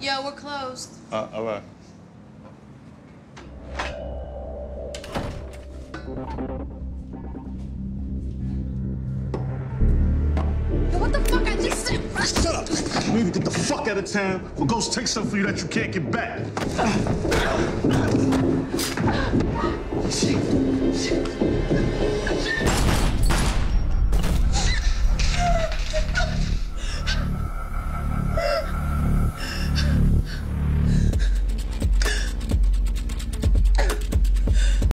Yo, we're closed. Uh, oh, all right. Yo, what the fuck? I just said. Shut up! You need to get the fuck out of town or Ghost take something for you that you can't get back.